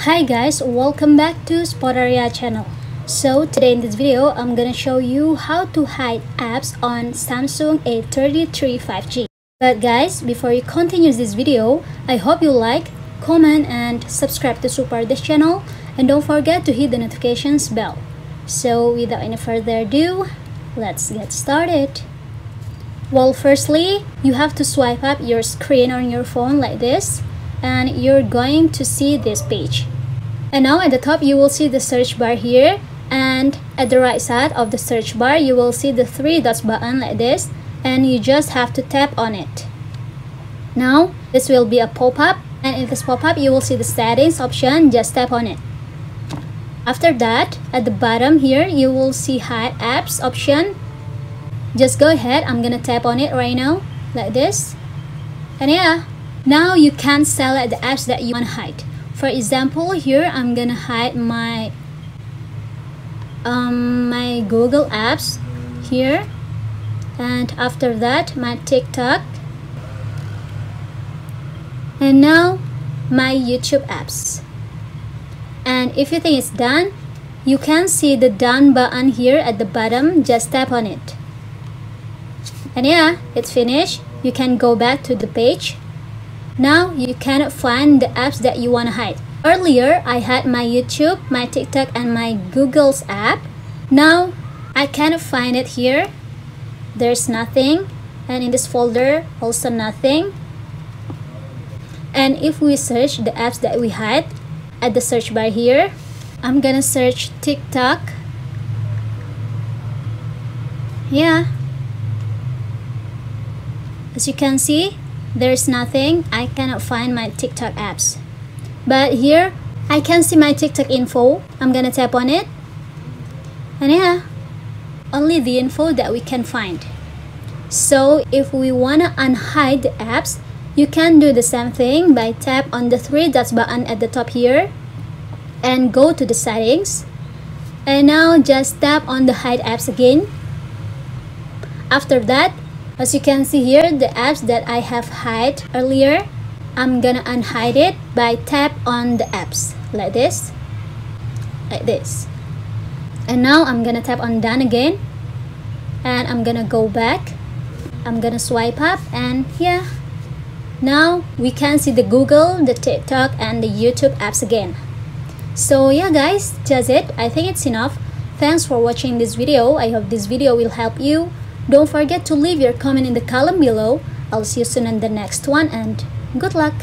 Hi guys, welcome back to Spotarya channel. So today in this video, I'm gonna show you how to hide apps on Samsung A33 5G. But guys, before you continue this video, I hope you like, comment and subscribe to support this channel and don't forget to hit the notifications bell. So without any further ado, let's get started. Well, firstly, you have to swipe up your screen on your phone like this and you're going to see this page. And now at the top you will see the search bar here and at the right side of the search bar you will see the three dots button like this and you just have to tap on it. Now this will be a pop-up and in this pop-up you will see the settings option just tap on it. After that at the bottom here you will see hide apps option just go ahead I'm gonna tap on it right now like this and yeah now you can select the apps that you want to hide. For example, here I'm gonna hide my um, my Google apps here. And after that my TikTok. And now my YouTube apps. And if you think it's done you can see the done button here at the bottom. Just tap on it. And yeah it's finished. You can go back to the page now you cannot find the apps that you want to hide. Earlier, I had my YouTube, my TikTok, and my Google's app. Now, I cannot find it here. There's nothing. And in this folder, also nothing. And if we search the apps that we had at the search bar here, I'm gonna search TikTok. Yeah. As you can see, there's nothing I cannot find my TikTok apps. But here I can see my TikTok info. I'm gonna tap on it. And yeah only the info that we can find. So if we wanna unhide the apps you can do the same thing by tap on the three dots button at the top here and go to the settings. And now just tap on the hide apps again. After that as you can see here, the apps that I have hide earlier, I'm gonna unhide it by tap on the apps like this, like this. And now I'm gonna tap on done again and I'm gonna go back. I'm gonna swipe up and yeah, now we can see the Google, the TikTok and the YouTube apps again. So yeah guys, that's it. I think it's enough. Thanks for watching this video. I hope this video will help you don't forget to leave your comment in the column below. I'll see you soon in the next one and good luck!